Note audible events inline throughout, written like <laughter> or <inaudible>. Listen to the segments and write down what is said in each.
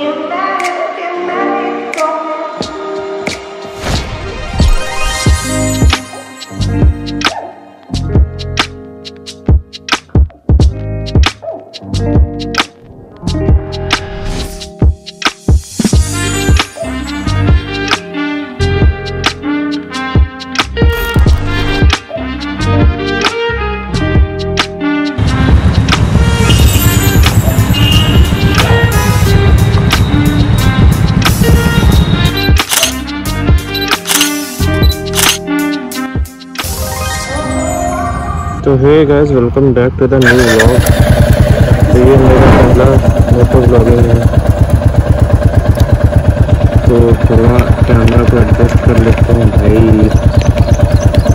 In fact, तो hey guys welcome back to the new vlog तो ये मेरा पहला मोटो ब्लॉगिंग है। तो थोड़ा कैमरा को एडजस्ट कर लेता हूँ भाई।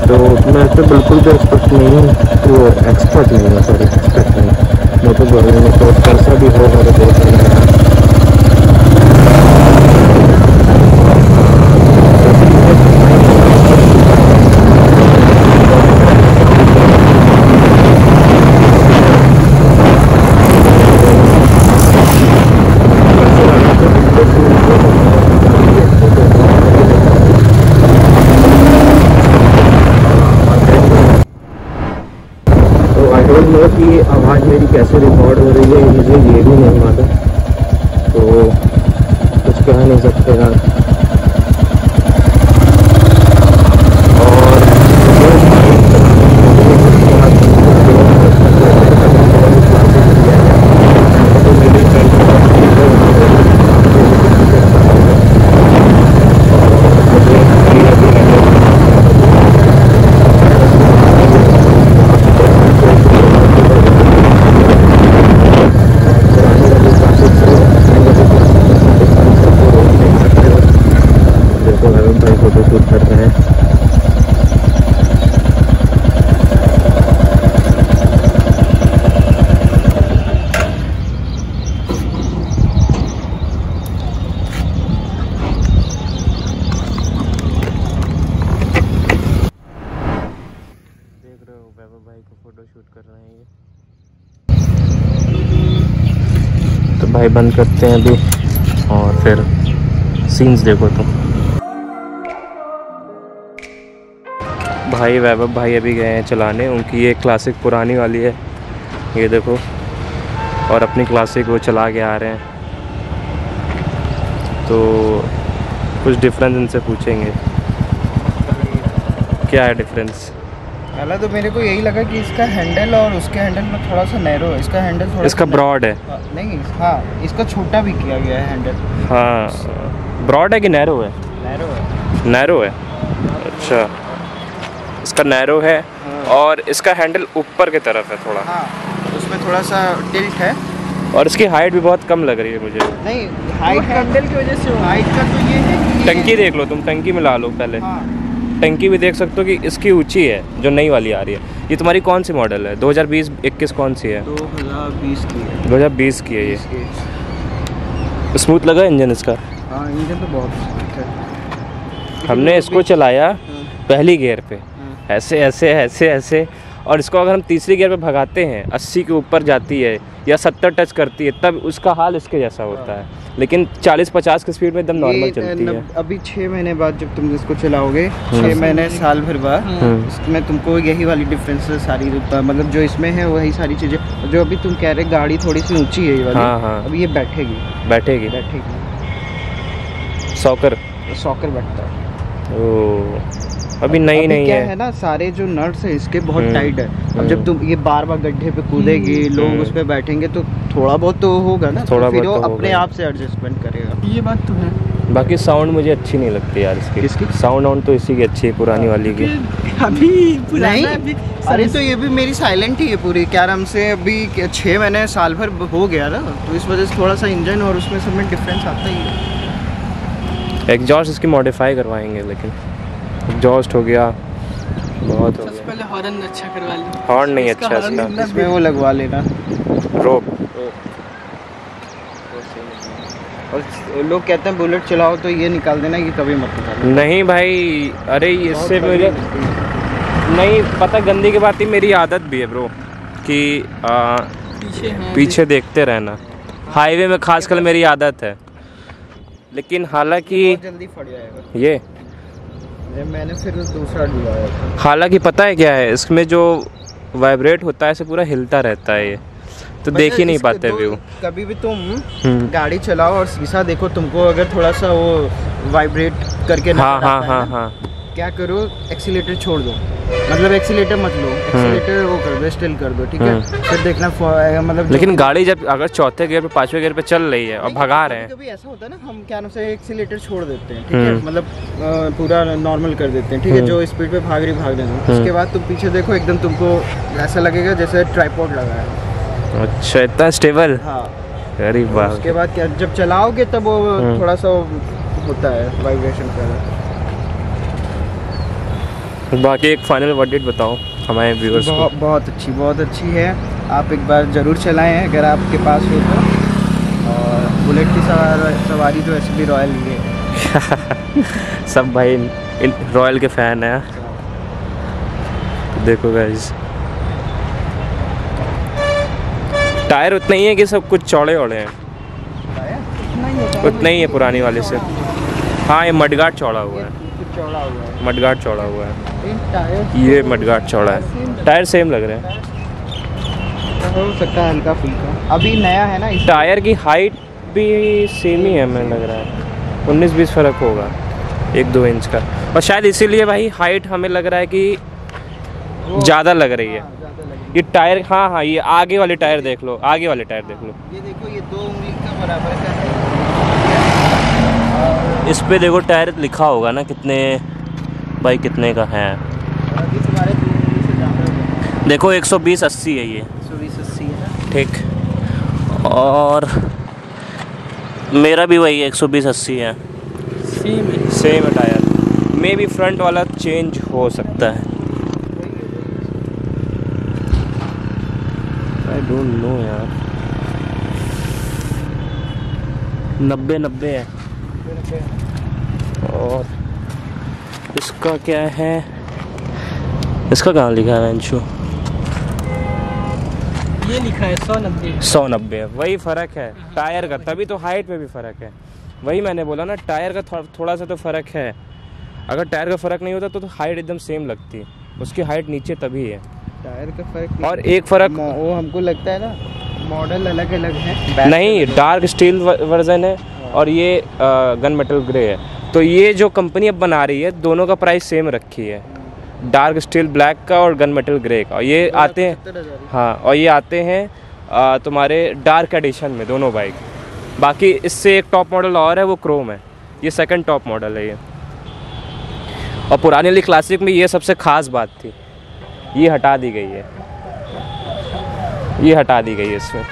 तो मैं तो बिल्कुल भी एक्सपर्ट नहीं हूँ तो एक्सपर्ट नहीं हूँ सॉरी एक्सपर्ट नहीं मोटो ब्लॉगिंग में तो कैसा भी होगा तो देख लेंगे तो आई डोंट नो कि आवाज़ मेरी कैसे रिकॉर्ड हो रही है? मुझे ये भी नहीं मालूम। तो कुछ कह नहीं सकते यार और देखो अरुण भाई फ़ोटो शूट कर रहे हैं देख रहे हो वैभव भाई को फ़ोटो शूट कर रहे हैं ये तो भाई बंद करते हैं अभी। और फिर सीन्स देखो तुम। भाई वैभव भाई अभी गए हैं चलाने। उनकी ये क्लासिक पुरानी वाली है। ये देखो। और अपनी क्लासिक वो चला के आ रहे हैं। तो कुछ डिफरेंस इनसे पूछेंगे। क्या है डिफरेंस पहला तो मेरे को यही लगा कि इसका हैंडल और उसके हैंडल में थोड़ा सा नैरो है। इसका हैंडल थोड़ा इसका ब्रॉड है। हाँ, नहीं हाँ इसका छोटा भी किया गया है हैंडल हाँ ब्रॉड है कि नैरो है? नैरो है। नैरो है? अच्छा। इसका नैरो है हाँ। और इसका हैंडल ऊपर की तरफ़ है थोड़ा। हाँ उसमें थोड़ा सा टिल्ट है। और इसकी हाइट भी बहुत कम लग रही है मुझे। नहीं हाइट हैंडल की वजह से हाइट का तो ये है टंकी देख लो तुम टंकी में ला लो पहले। हाँ। टंकी भी देख सकते हो कि इसकी ऊँची है जो नई वाली आ रही है। ये तुम्हारी कौन सी मॉडल है? 2020 21 कौन सी है? 2020 की है। 2020 की है ये। स्मूथ लगा इंजन इसका? हाँ इंजन तो बहुत है। हमने इसको चलाया हाँ, पहली गियर पे। हाँ। ऐसे ऐसे ऐसे ऐसे। और इसको अगर हम तीसरी गियर पे भगाते हैं 80 के ऊपर जाती है। या 70 टच करती है तब उसका हाल इसके जैसा होता है। लेकिन 40-50 की स्पीड में एकदम नॉर्मल चलती है। अभी छः महीने बाद जब तुम इसको चलाओगे हम्म। छः महीने साल भर बाद हम्म। इसमें तुमको यही वाली डिफरेंस सारी मतलब जो इसमें है वही सारी चीज़ें। जो अभी तुम कह रहे गाड़ी थोड़ी सी ऊँची है ये वाली हाँ, हाँ। अभी ये बैठेगी। बैठेगी। बैठेगी। सॉकर सॉकर बैठता है। ओ। अभी नई अभी नहीं क्या है है ना सारे जो नर्स है इसके बहुत हम्म। टाइट है अब हम्म। जब तुम ये बार बार गड्ढे पे कूदेगी लोग हम्म। उस पर बैठेंगे तो थोड़ा बहुत तो होगा ना थोड़ा तो फिर वो तो अपने आप से एडजस्टमेंट करेगा ये बात तो है बाकी साउंड मुझे अच्छी नहीं लगती यार इसकी किसकी? साउंड वाउंड तो इसी की अच्छी है पुरानी वाली की अभी पुराना अभी अरे तो ये भी मेरी साइलेंट ही है पूरी क्या नाम से अभी छः महीने साल भर हो गया ना तो इस वजह से थोड़ा सा इंजन और उसमें सब में डिफरेंस आता ही है एग्जॉस्ट इसकी मॉडिफाई करवाएँगे लेकिन एग्जॉस्ट हो गया बहुत हो गया। पहले हॉर्न अच्छा करवा लो। हॉर्न नहीं अच्छा इसका। कितना इसमें वो लगवा लेना। रोप। और लोग कहते हैं बुलेट चलाओ तो ये निकाल देना ये कभी मत निकालो। नहीं भाई अरे इससे मेरे नहीं पता गंदी की बात ही मेरी आदत भी है ब्रो कि आ, पीछे हाँ पीछे देखते रहना। हाईवे में खासकर मेरी आदत है। लेकिन हालाँकि जल्दी फट जाएगा। ये ये मैंने फिर दूसरा डुलाया था हालाँकि पता है क्या है इसमें जो वाइब्रेट होता है इसे पूरा हिलता रहता है ये। तो देख ही नहीं पाते व्यू कभी भी तुम हम्म। गाड़ी चलाओ और शीशा देखो तुमको अगर थोड़ा सा वो वाइब्रेट करके हाँ हाँ हाँ हाँ। क्या करो एक्सीटर छोड़ दो। मतलब एक्सीटर मत लो एक्सीटर वो कर दो स्टिल कर दो ठीक है? हम्म। फिर देखना मतलब लेकिन गाड़ी जब अगर चौथे गियर पे पाँचवें गियर पे चल रही है और भगा रहे हैं। कभी ऐसा होता है ना हम क्या नाम से एक्सीलेटर छोड़ देते हैं ठीक है? हम्म। मतलब पूरा नॉर्मल कर देते हैं ठीक है? हम्म। जो स्पीड पे भाग रही भाग हम्म। उसके बाद तुम पीछे देखो एकदम तुमको ऐसा लगेगा जैसे ट्राईपॉड लगा है। अच्छा इतना स्टेबल हाँ। अरे वाह उसके बाद क्या जब चलाओगे तब वो हम्म। थोड़ा सा होता है वाइब्रेशन कर बाकी एक फाइनल वर्डिट बताओ हमारे व्यूअर्स को। बहुत अच्छी बहुत अच्छी है। आप एक बार ज़रूर चलाएँ अगर आपके पास हो तो। और बुलेट की सवार सवारी तो ऐसे भी रॉयल ही है। <laughs> सब भाई रॉयल के फ़ैन हैं। देखो गाइस टायर उतने ही है कि सब कुछ चौड़े औड़े हैं उतना ही है पुरानी वाले से। हाँ ये मडगार्ड चौड़ा हुआ है। चौड़ा हुआ है। मडगार्ड चौड़ा हुआ है। ये मडगार्ड चौड़ा है। टायर सेम लग रहे हैं। हो सकता है हल्का फुल्का। अभी नया है ना टायर की हाइट भी सेम ही है हमें लग रहा है। उन्नीस बीस फ़र्क होगा एक दो इंच का। और शायद इसीलिए भाई हाइट हमें लग रहा है कि ज़्यादा लग रही है। हाँ। ये टायर हाँ हाँ ये आगे वाले टायर देख लो आगे वाले टायर देख लो। ये देखो ये दो उंगली का बराबर का है। इस पे देखो टायर लिखा होगा ना कितने भाई कितने का है। देखो 120 80 है ये। सौ बीस अस्सी है ठीक। और मेरा भी वही 120 80 है। सेम है। सेम है टायर। मे भी फ्रंट वाला चेंज हो सकता है। आई डोंट नो यार। नब्बे नब्बे है। और इसका क्या है? इसका कहाँ लिखा है अंशु ये लिखा है सौ नब्बे। सौ नब्बे वही फ़र्क है टायर का तभी तो हाइट में भी फ़र्क है। वही मैंने बोला ना टायर का थो, थोड़ा सा तो फ़र्क है। अगर टायर का फ़र्क नहीं होता तो, तो हाइट एकदम सेम लगती। उसकी हाइट नीचे तभी है। टायर का फ़र्क और एक फ़र्क वो हमको लगता है ना मॉडल अलग अलग है। नहीं डार्क स्टील वर्जन है और ये गन मेटल ग्रे है। तो ये जो कंपनी अब बना रही है दोनों का प्राइस सेम रखी है। डार्क स्टील ब्लैक का और गन मेटल ग्रे का। और ये आते हैं हाँ? और ये आते हैं तुम्हारे डार्क एडिशन में दोनों बाइक बाकी इससे एक टॉप मॉडल और है वो क्रोम है। ये सेकंड टॉप मॉडल है ये। और पुराने वाली क्लासिक में ये सबसे ख़ास बात थी। ये हटा दी गई है। ये हटा दी गई है इसमें।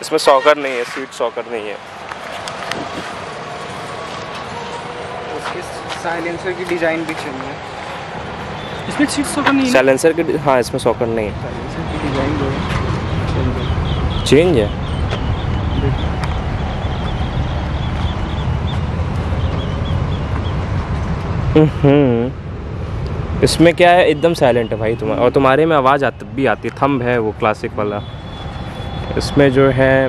इसमें सॉकर नहीं है स्वीट सॉकर नहीं है उसके साइलेंसर की डिज़ाइन भी चाहिए। इसमें सीट सौ का नहीं है? साइलेंसर के हाँ इसमें सॉकर नहीं है। साइलेंसर की डिज़ाइन जो है चेंज है? हम्म। इसमें क्या है? एकदम साइलेंट है भाई तुम्हारा और तुम्हारे में आवाज़ आती भी आती है। थंब है वो क्लासिक वाला। इसमें जो है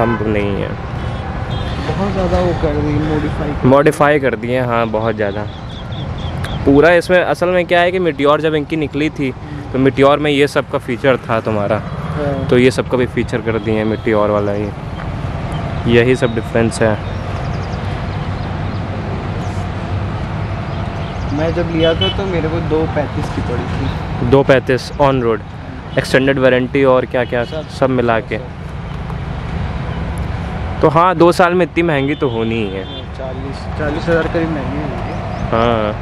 थंब नहीं है। बहुत ज़्यादा वो कर दी मॉडिफाई मॉडिफाई कर दिए हाँ बहुत ज़्यादा। पूरा इसमें असल में क्या है कि मिट्योर जब इनकी निकली थी तो मिट्योर में ये सब का फीचर था तुम्हारा। तो ये सब का भी फीचर कर दिए हैं मिट्योर वाला ही यही सब डिफरेंस है। मैं जब लिया था तो मेरे को दो पैंतीस की पड़ी थी। दो पैंतीस ऑन रोड एक्सटेंडेड वारंटी और क्या क्या सब- सब मिला के। तो हाँ दो साल में इतनी महँगी तो होनी ही है। चालीस चालीस हज़ार करीब महँगी होगी। हाँ।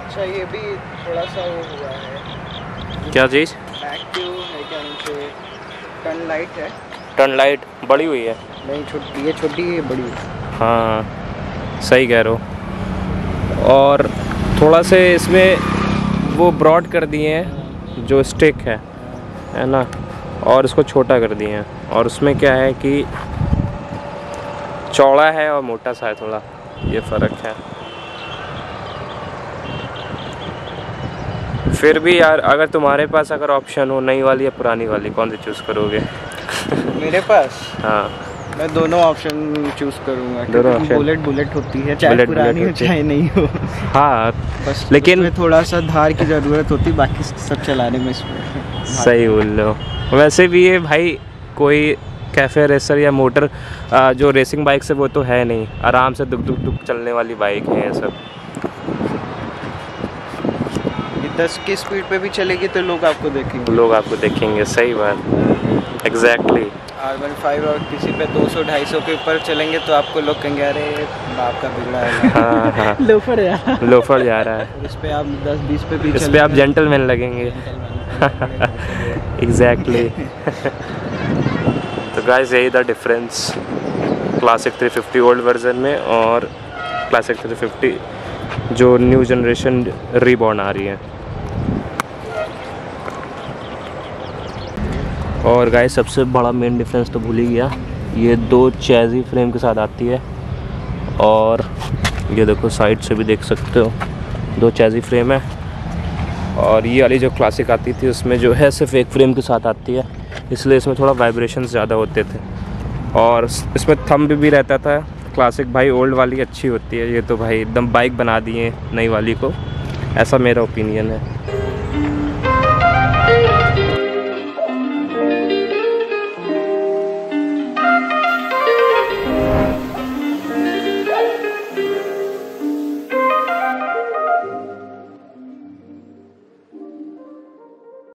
अच्छा ये भी थोड़ा सा वो हुआ है। क्या चीज़? है क्या से टर्न लाइट है। टर्न लाइट बड़ी हुई है। नहीं छोटी ये छोटी है बड़ी है। हाँ सही कह रहे हो। और थोड़ा से इसमें वो ब्रॉड कर दिए हैं जो स्टिक है। है ना? और इसको छोटा कर दिए हैं। और उसमें क्या है कि चौड़ा है और मोटा सा है थोड़ा। ये फ़र्क है। फिर भी यार अगर तुम्हारे पास अगर ऑप्शन हो नई वाली या पुरानी वाली कौन सी चूज़ करोगे? मेरे पास? हाँ। मैं दोनों ऑप्शन चूज़ करूँगा दोनों बुलेट बुलेट होती है चाहे बुलेट पुरानी हो बुलेट है। चाहे नहीं हो। हाँ बस लेकिन- थोड़ा सा धार की ज़रूरत होती बाकी सब चलाने में इसमें। सही बोल रहे हो। वैसे भी ये भाई कोई कैफ़े रेसर या मोटर जो रेसिंग बाइक से वो तो है नहीं। आराम से दुक दुक दुक चलने वाली बाइक है ये सब। ये दस की स्पीड पे भी चलेगी तो लोग आपको देखेंगे। लोग आपको देखेंगे सही बात। एग्जैक्टली आर वन फाइव और किसी पे 200 250 के ऊपर चलेंगे तो आपको लोग कहेंगे अरे बाप का बिगड़ा है। हाँ हाँ। <laughs> लोफर यार। लोफर जा रहा है। इस पे आप 10 20 पे भी इस पे आप जेंटलमैन लगेंगे। <laughs> एग्जैक्टली <laughs> तो गाइस यही था डिफरेंस क्लासिक 350 ओल्ड वर्जन में और क्लासिक 350 जो न्यू जनरेशन रीबॉर्न आ रही है। और गाइस सबसे बड़ा मेन डिफरेंस तो भूल ही गया। ये दो चैजी फ्रेम के साथ आती है और ये देखो साइड से भी देख सकते हो। दो चैजी फ्रेम है। और ये वाली जो क्लासिक आती थी, उसमें जो है सिर्फ़ एक फ्रेम के साथ आती है। इसलिए इसमें थोड़ा वाइब्रेशन ज़्यादा होते थे। और इसमें थंब भी रहता था। क्लासिक भाई ओल्ड वाली अच्छी होती है। ये तो भाई एकदम बाइक बना दिए नई वाली को। ऐसा मेरा ओपिनियन है।